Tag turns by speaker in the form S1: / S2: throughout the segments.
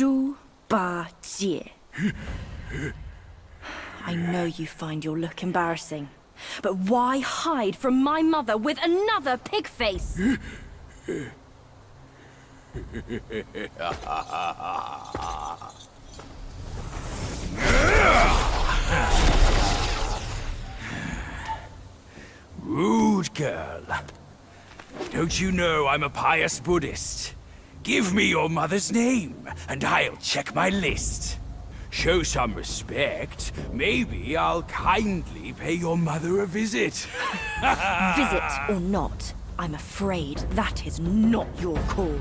S1: Zhu Ba. I know you find your look embarrassing, but why hide from my mother with another pig face?
S2: Rude girl. Don't you know I'm a pious Buddhist? Give me your mother's name, and I'll check my list. Show some respect. Maybe I'll kindly pay your mother a visit.
S1: Visit or not, I'm afraid that is not your call.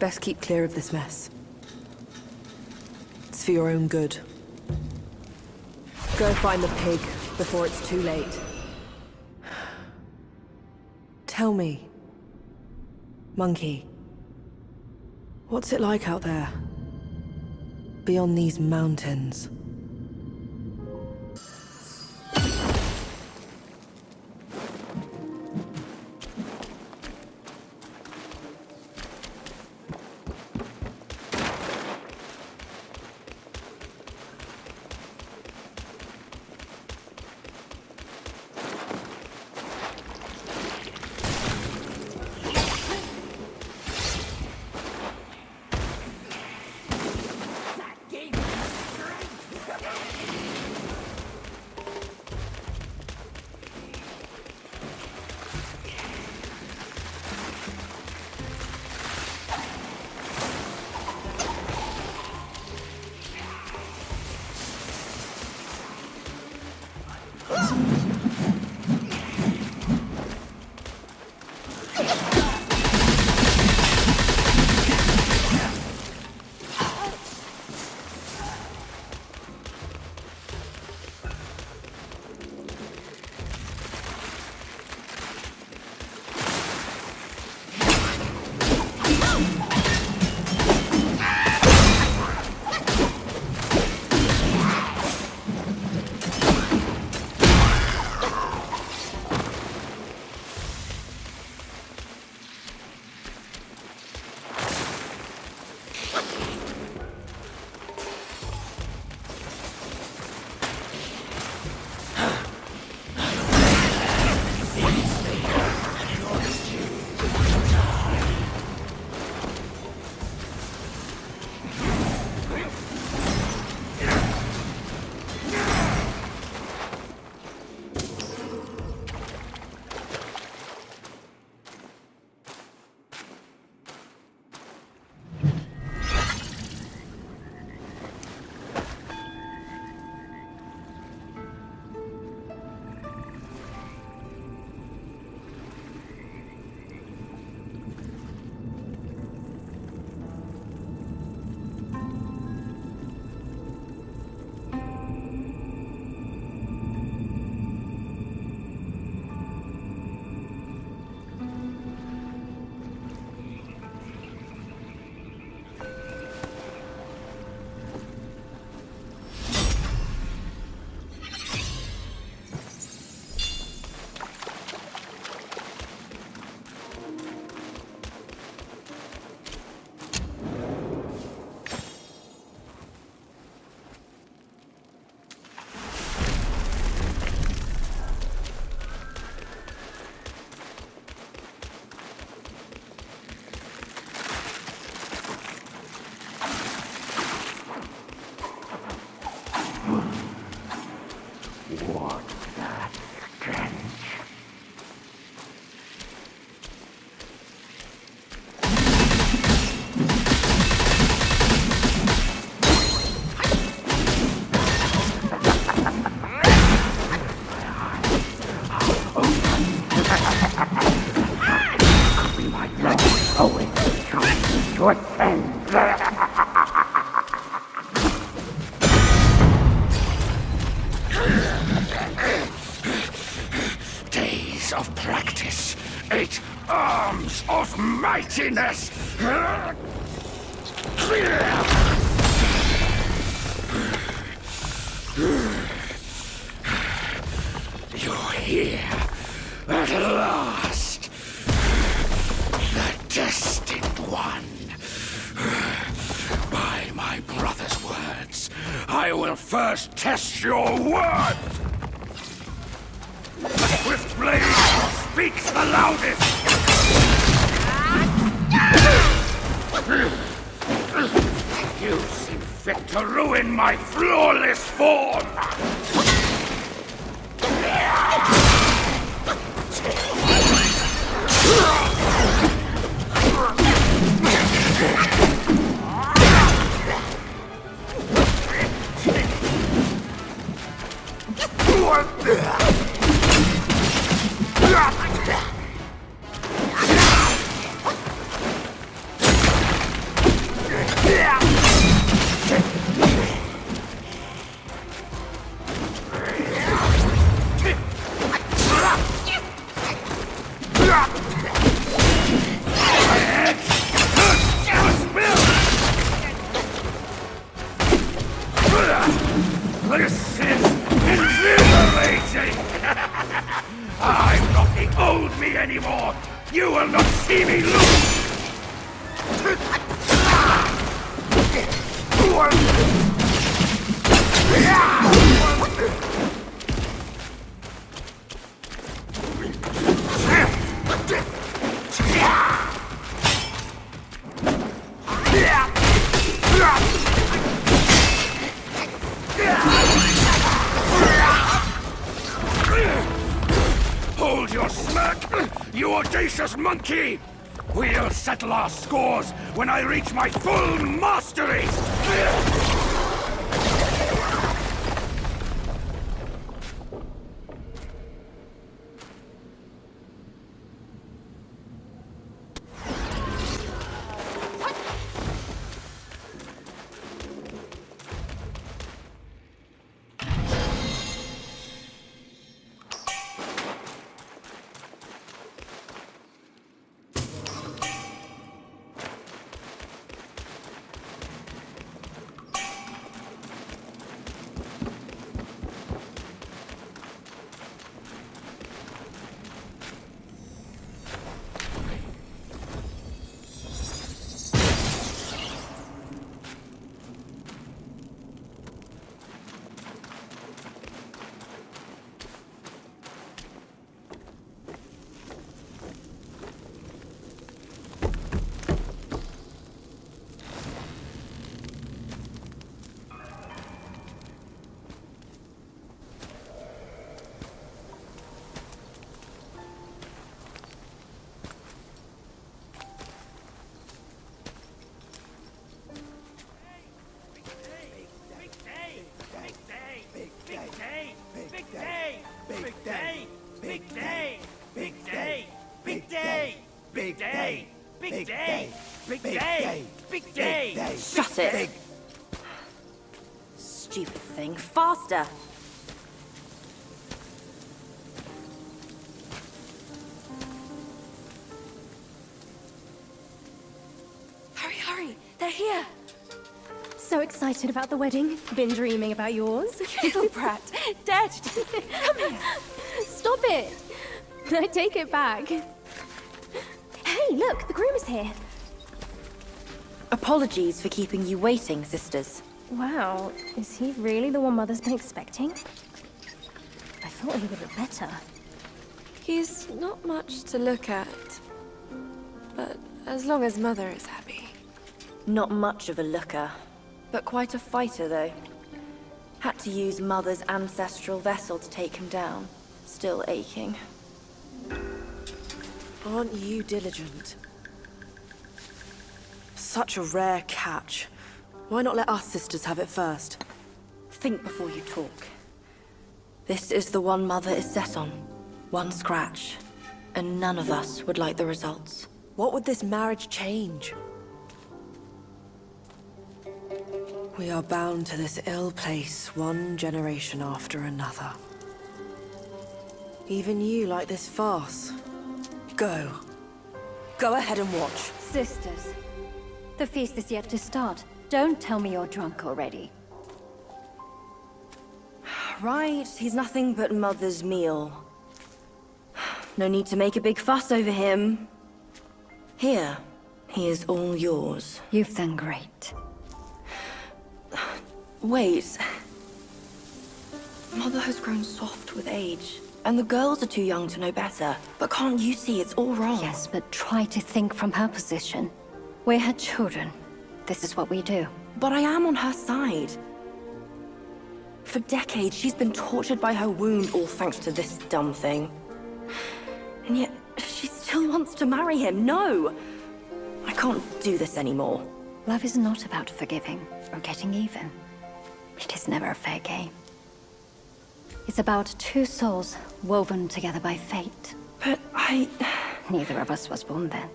S3: Best keep clear of this mess. It's for your own good. Go find the pig before it's too late. Tell me, Monkey, what's it like out there? Beyond these mountains?
S2: You're here at last. The destined one. By my brother's words, I will first test your worth! The Swift Blade speaks the loudest! You seem fit to ruin my flawless form! This you audacious monkey! We'll settle our scores when I reach my full mastery!
S4: Here!
S5: So excited about the wedding. Been dreaming about yours.
S4: Little brat! Dare to do Come here!
S5: Stop it! I take it back. Hey, look, the groom is here.
S1: Apologies for keeping you waiting, sisters.
S5: Wow, is he really the one Mother's been expecting? I thought he would look better.
S4: He's not much to look at. But as long as Mother is happy.
S1: Not much of a looker, but quite a fighter, though. Had to use Mother's ancestral vessel to take him down. Still aching.
S3: Aren't you diligent? Such a rare catch. Why not let us sisters have it first?
S1: Think before you talk. This is the one Mother is set on. One scratch. And none of us would like the results.
S3: What would this marriage change? We are bound to this ill place one generation after another. Even you like this farce. Go. Go ahead and watch.
S6: Sisters, the feast is yet to start. Don't tell me you're drunk already.
S1: Right, he's nothing but Mother's meal. No need to make a big fuss over him. Here, he is all yours.
S6: You've done great.
S1: Wait. Mother has grown soft with age, and the girls are too young to know better. But can't you see it's all wrong?
S6: Yes, but try to think from her position. We're her children. This is what we do.
S1: But I am on her side. For decades, she's been tortured by her wound, all thanks to this dumb thing. And yet, she still wants to marry him. No! I can't do this anymore.
S6: Love is not about forgiving or getting even. It is never a fair game. It's about two souls woven together by fate.
S1: But I...
S6: Neither of us was born then.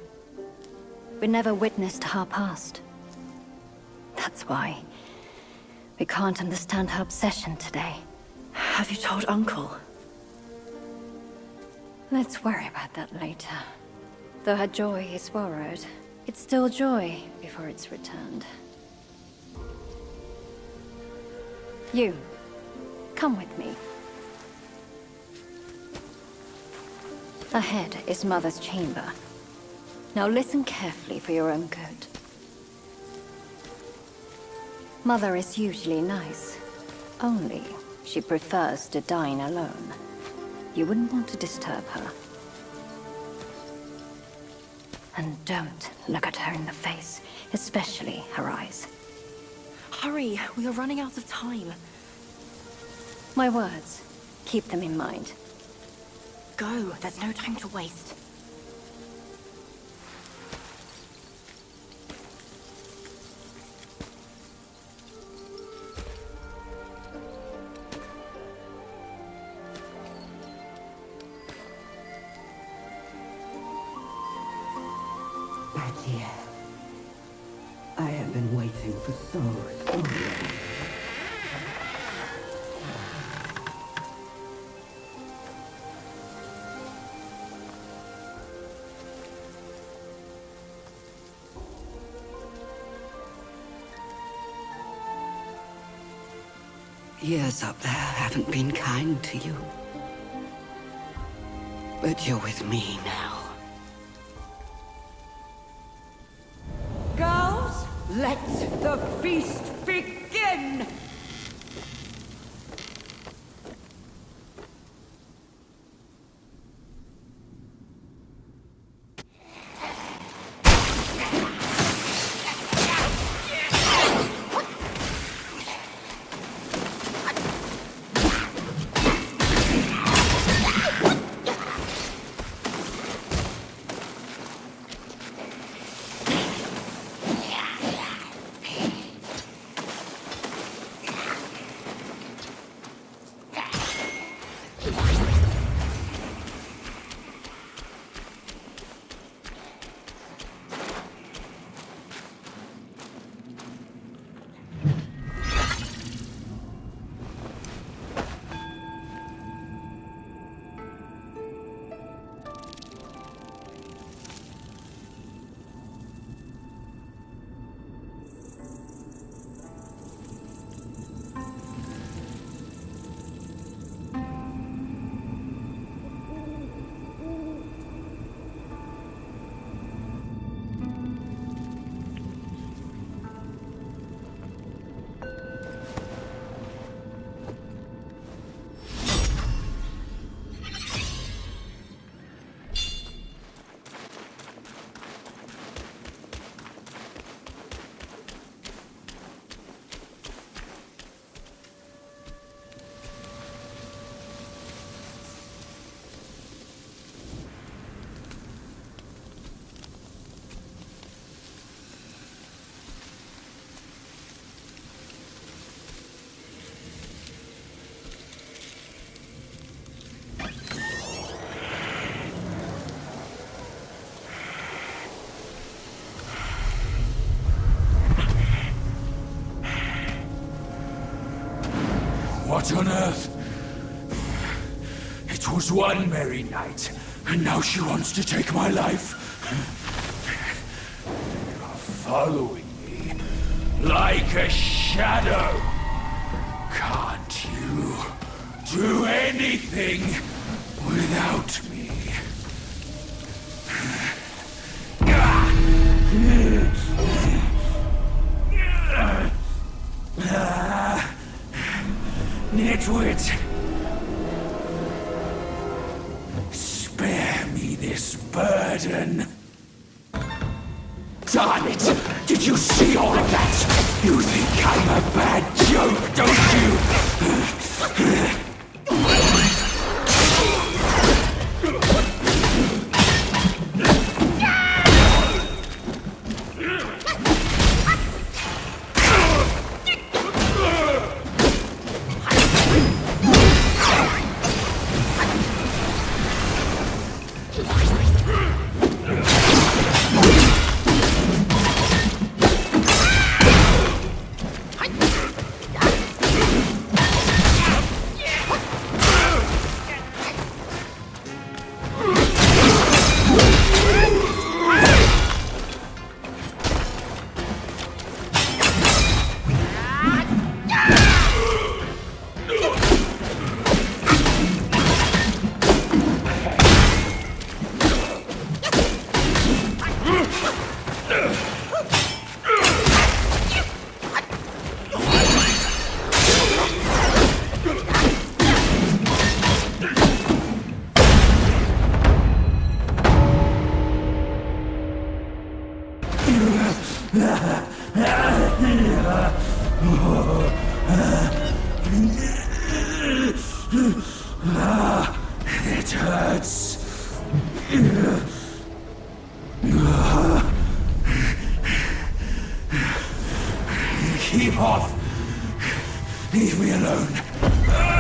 S6: We never witnessed her past. That's why we can't understand her obsession today.
S1: Have you told Uncle?
S6: Let's worry about that later. Though her joy is borrowed, it's still joy before it's returned. You, come with me. Ahead is Mother's chamber. Now listen carefully for your own good. Mother is usually nice. Only, she prefers to dine alone. You wouldn't want to disturb her. And don't look at her in the face, especially her eyes.
S1: Hurry, we are running out of time.
S6: My words, keep them in mind.
S1: Go, there's no time to waste.
S7: Years up there haven't been kind to you. But you're with me now.
S8: Girls, let the feast begin!
S2: What on earth? It was one merry night, and now she wants to take my life. You're following me like a shadow. this burden. Darn it! Did you see all of that? You think I'm a bad joke, don't you? Leave me alone.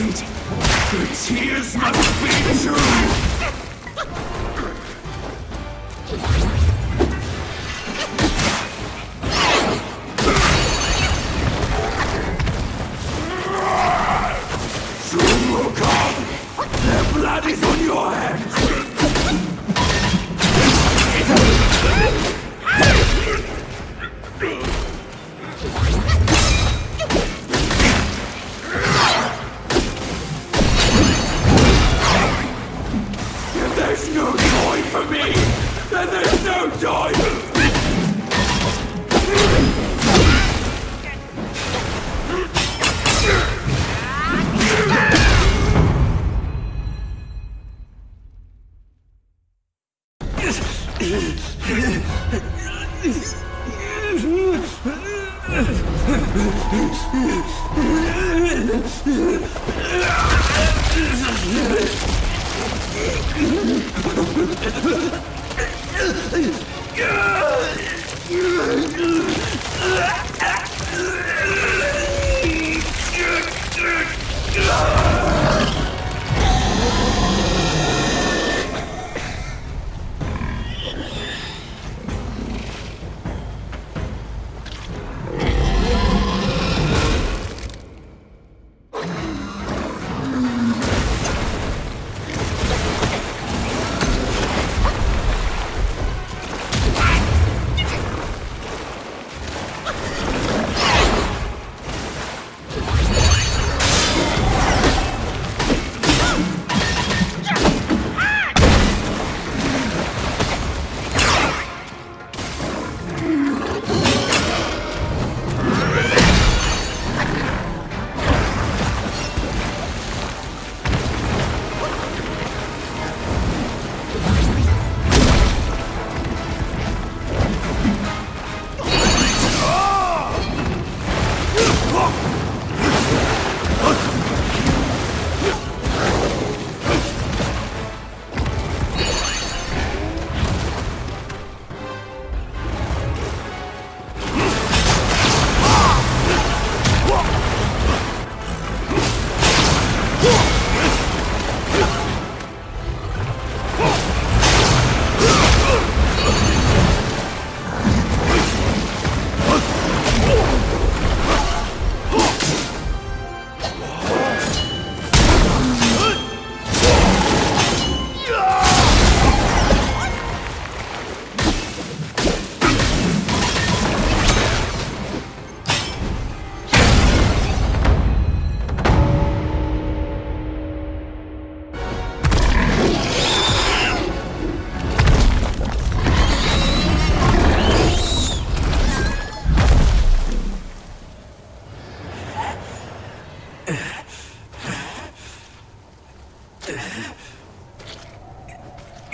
S2: it! The tears must be true!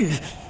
S2: Ugh.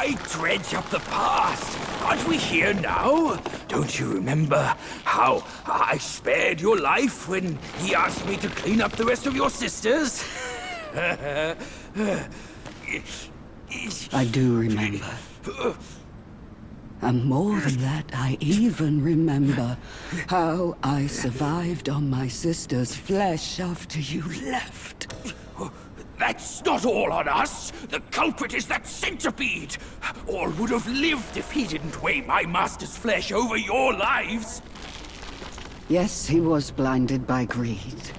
S2: Why dredge up the past? Aren't we here now? Don't you remember how I spared your life when he asked me to clean up the rest of your sisters?
S7: I do remember. And more than that, I even remember how I survived on my sister's flesh after you left.
S2: That's not all on us. The culprit is that centipede. All would have lived if he didn't weigh my master's flesh over your lives.
S7: Yes, he was blinded by greed.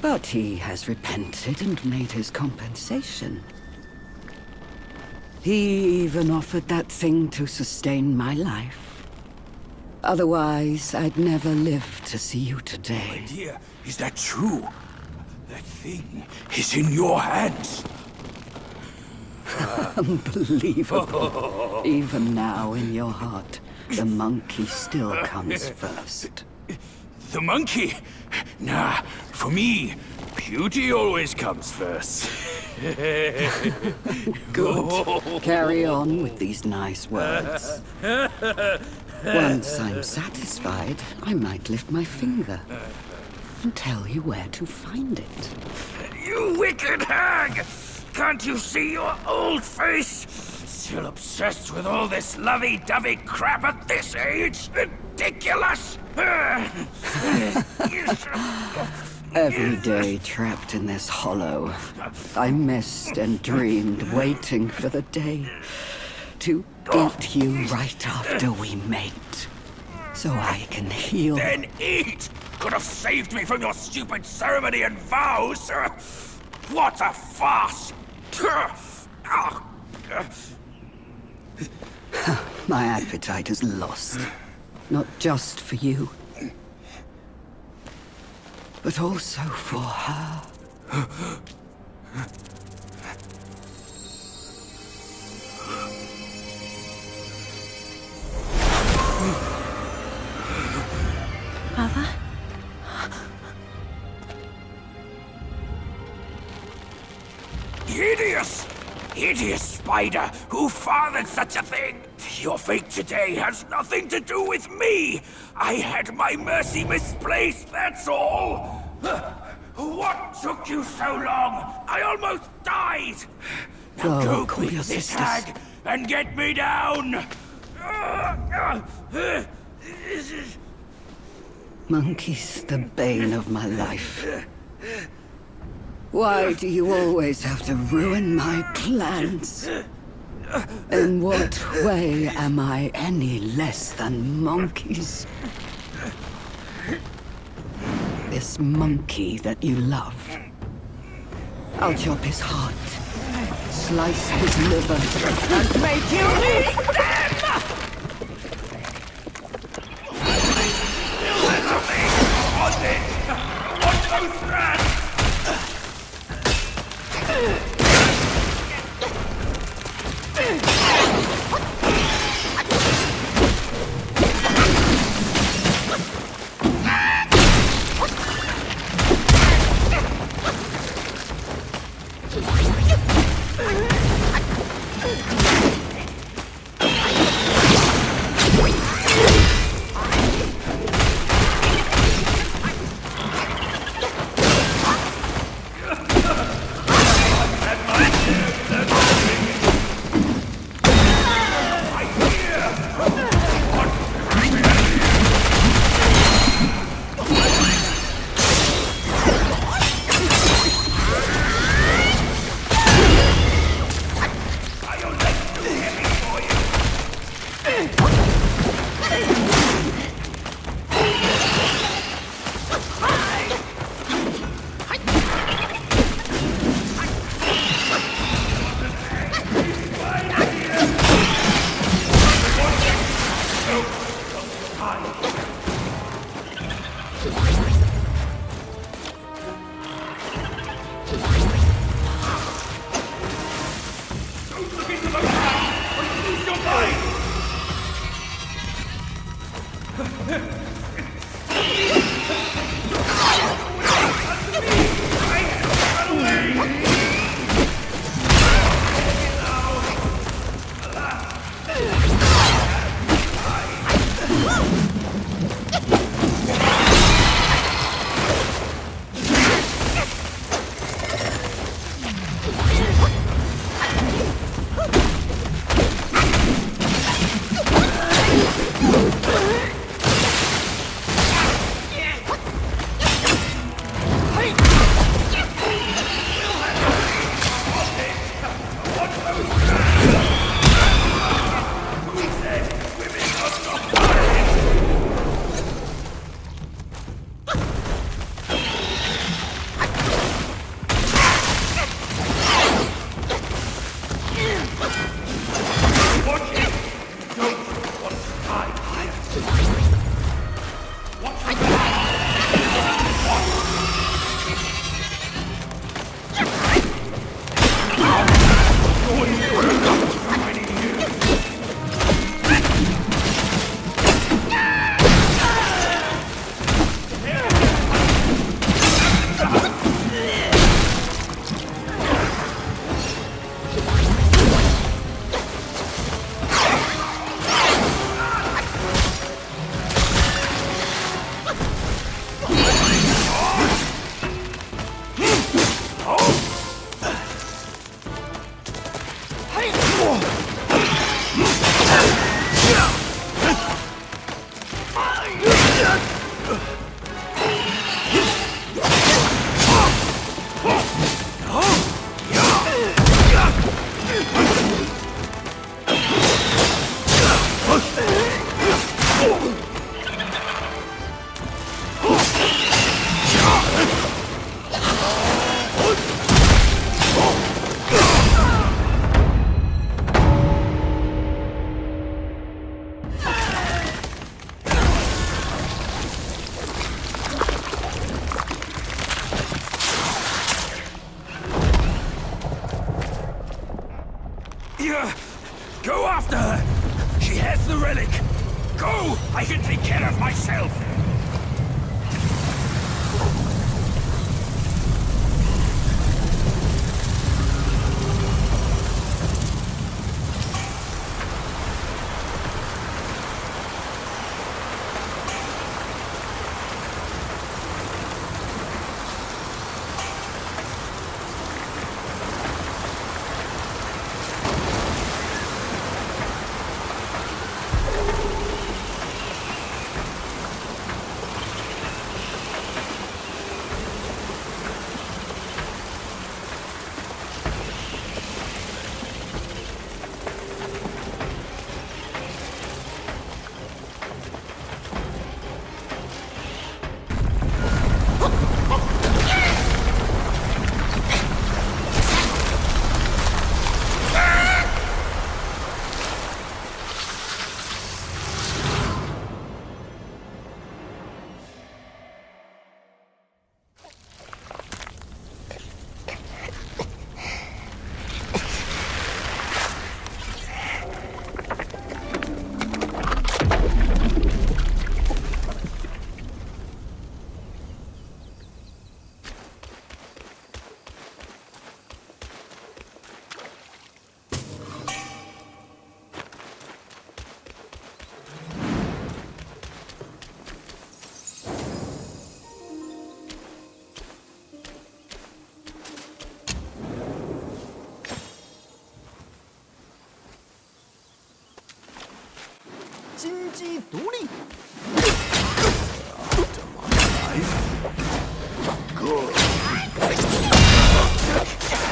S7: But he has repented and made his compensation. He even offered that thing to sustain my life. Otherwise, I'd never live to see you today.
S2: My dear, is that true? That thing is in your hands.
S7: Unbelievable. Even now, in your heart, the monkey still comes first.
S2: The monkey? Nah, for me, beauty always comes first.
S7: Good. Carry on with these nice words. Once I'm satisfied, I might lift my finger and tell you where to find it.
S2: You wicked hag! Can't you see your old face? Still obsessed with all this lovey-dovey crap at this age? Ridiculous!
S7: Every day trapped in this hollow, I missed and dreamed, waiting for the day to eat you right after we mate. So I can heal.
S2: Then eat! Could have saved me from your stupid ceremony and vows! What a farce!
S7: My appetite is lost. Not just for you, but also for her.
S4: Mother?
S2: Hideous! Hideous spider! Who fathered such a thing? Your fate today has nothing to do with me! I had my mercy misplaced, that's all! What took you so long? I almost died! Now
S7: oh,
S2: Go,
S7: go
S2: quick, this
S7: sisters.
S2: hag, and get me down!
S7: Monkey's the bane of my life. Why do you always have to ruin my plans? In what way am I any less than monkeys? This monkey that you love. I'll chop his heart, slice his liver, and make you eat!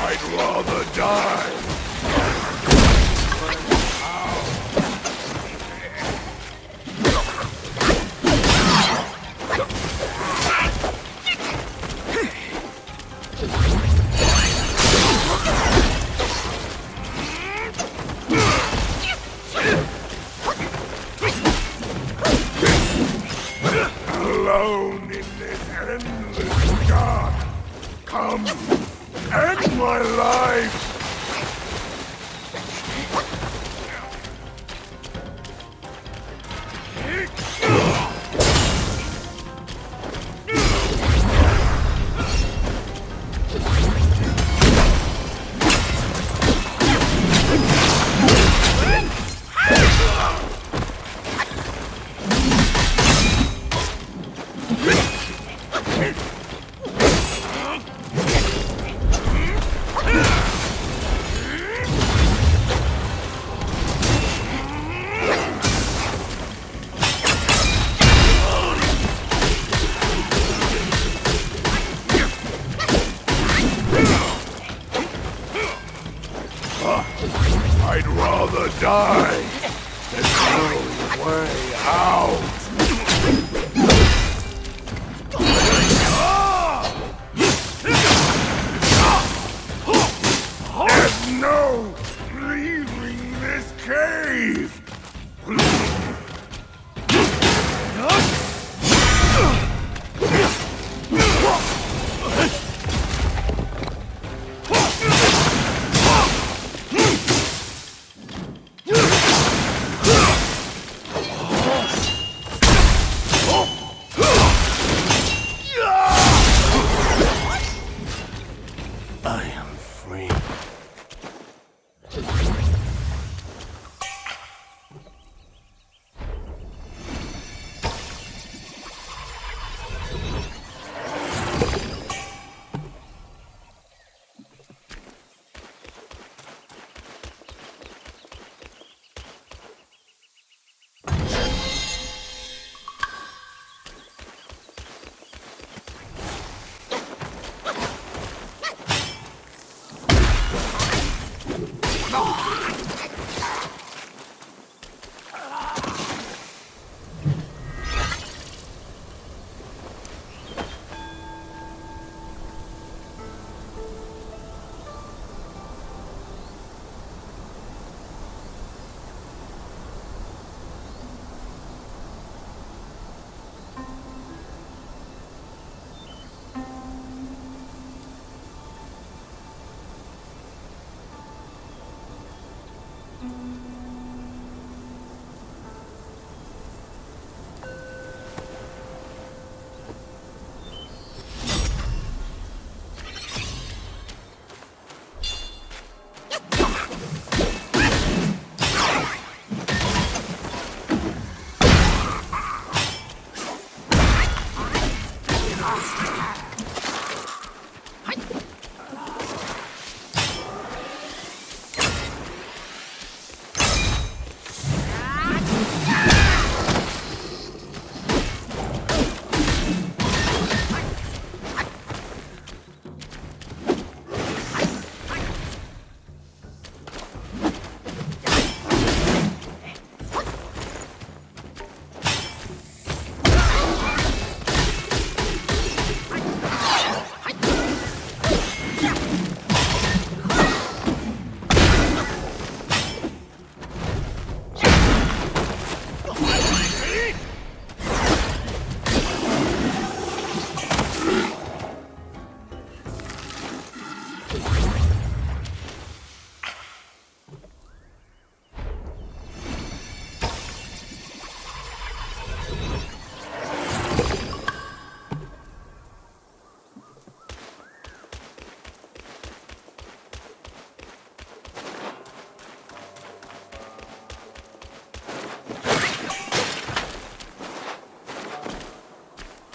S9: I'd rather die.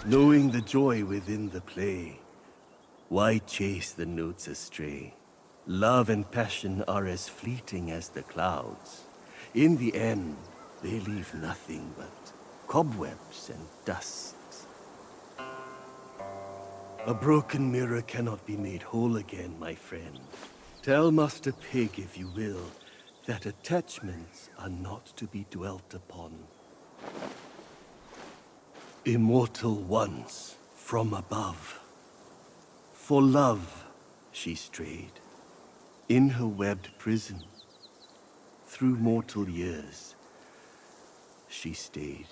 S10: Knowing the joy within the play. Why chase the notes astray? Love and passion are as fleeting as the clouds. In the end, they leave nothing but cobwebs and dust. A broken mirror cannot be made whole again, my friend. Tell Master Pig, if you will, that attachments are not to be dwelt upon. Immortal once from above. For love she strayed, in her webbed prison. Through mortal years, she stayed.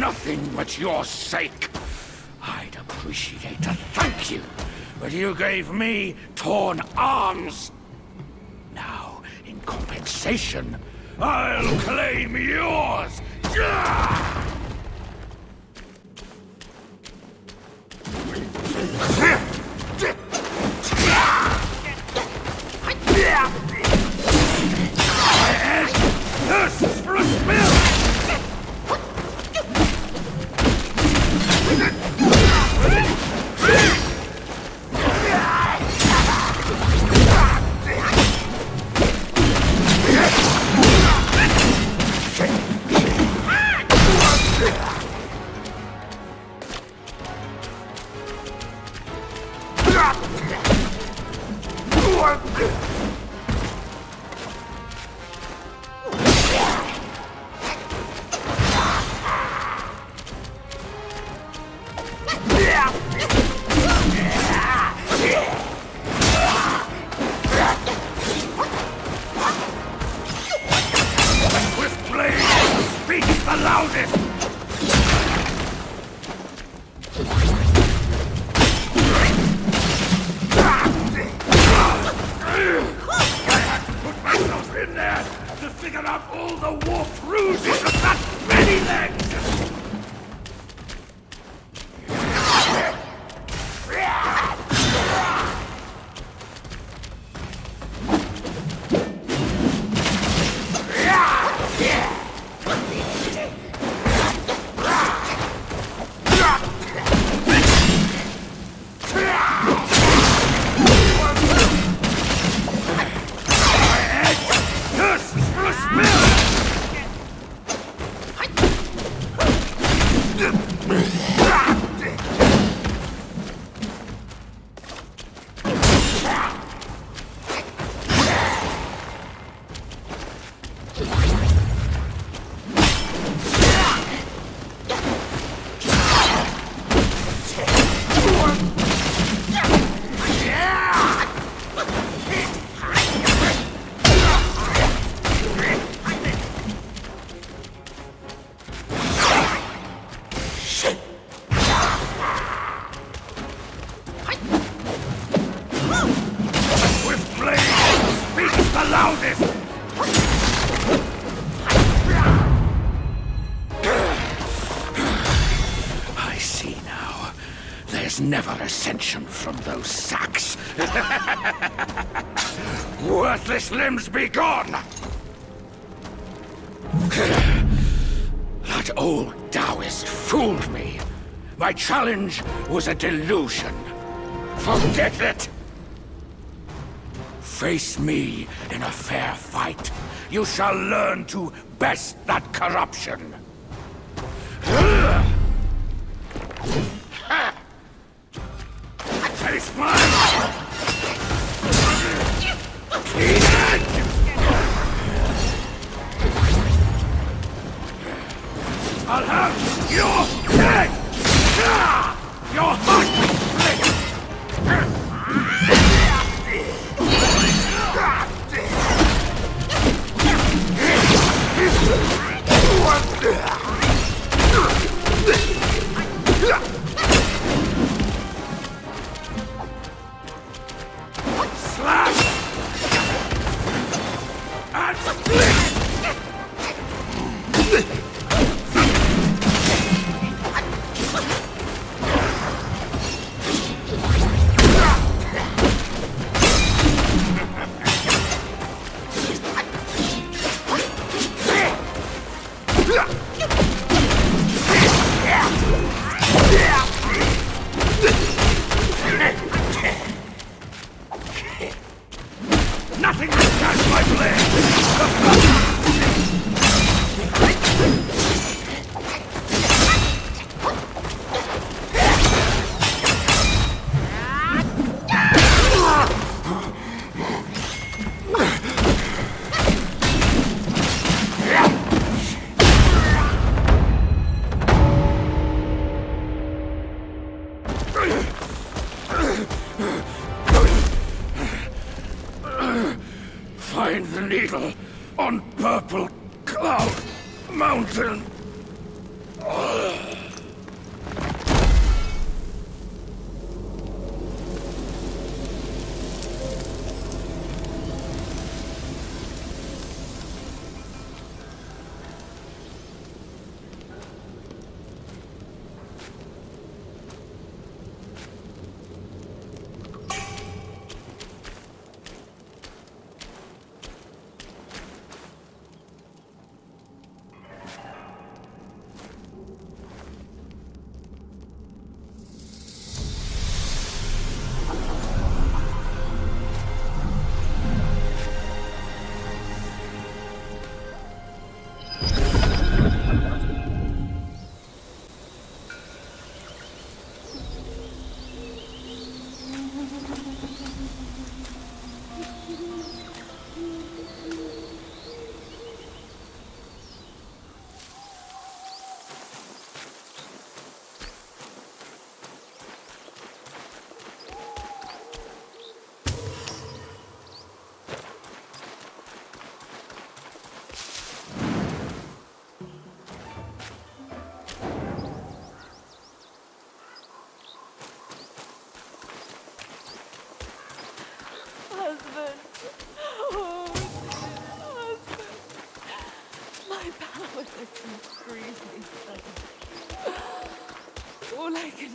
S2: Nothing but your sake. I'd appreciate a thank you, but you gave me torn arms. Now, in compensation, I'll claim yours. Gah! Never ascension from those sacks. Worthless limbs be gone! That old Taoist fooled me. My challenge was a delusion. Forget it! Face me in a fair fight. You shall learn to best that corruption.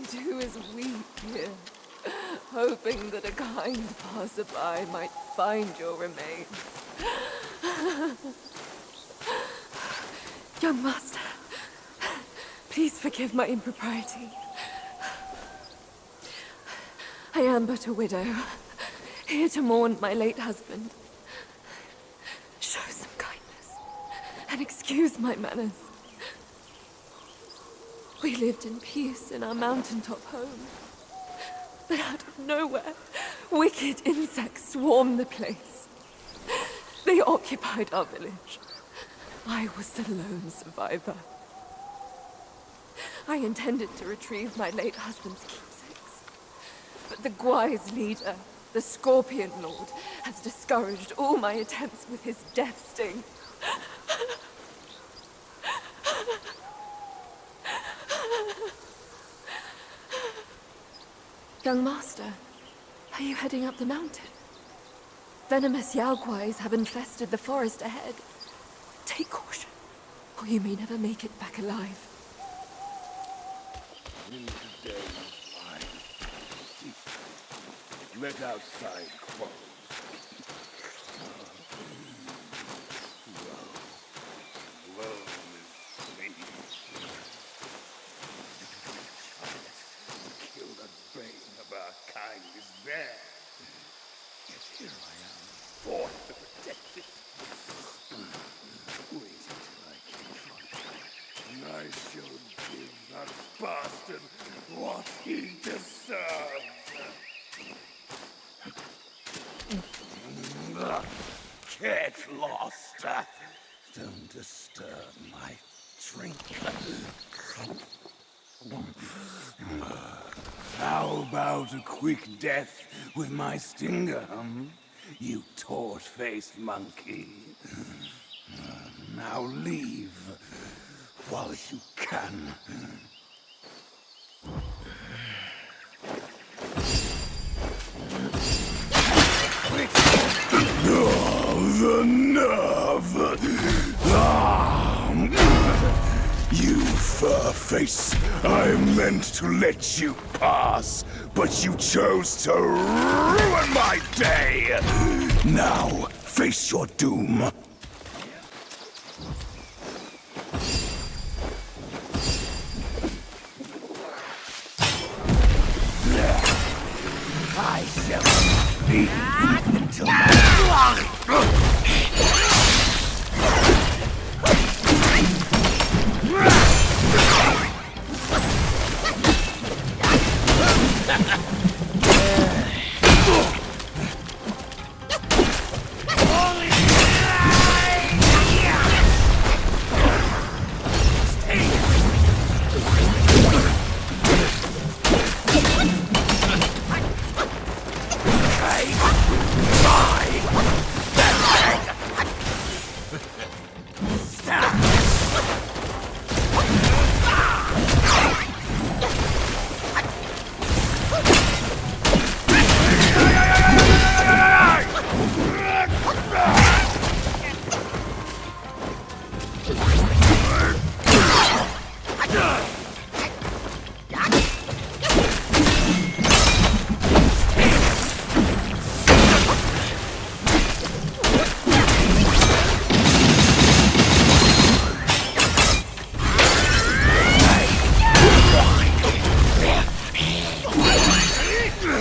S4: Do is weep here, hoping that a kind passerby might find your remains. Young master, please forgive my impropriety. I am but a widow, here to mourn my late husband. Show some kindness and excuse my manners. We lived in peace in our mountaintop home. But out of nowhere, wicked insects swarmed the place. They occupied our village. I was the lone survivor. I intended to retrieve my late husband's keepsakes. But the Guai's leader, the Scorpion Lord, has discouraged all my attempts with his death sting. Young master, are you heading up the mountain? Venomous Yaoguais have infested the forest ahead. Take caution, or you may never make it back alive.
S2: Let outside quarrels. Woe is me. Killed a bane of our kind is there. Yet here I am, forced to protect it. Wait until I confront him, and I shall give that bastard what he deserves. Get lost. Don't disturb my drink. How about death with my stinger? You torch-faced monkey. Now leave while you can. Oh, the nerve! Ah. You fur-face, I meant to let you pass, but you chose to ruin my day! Now, face your doom.